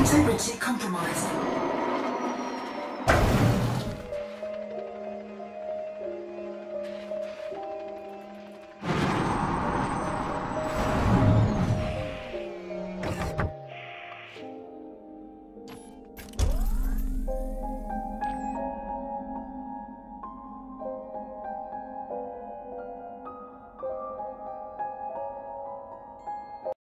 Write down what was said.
Integrity compromised.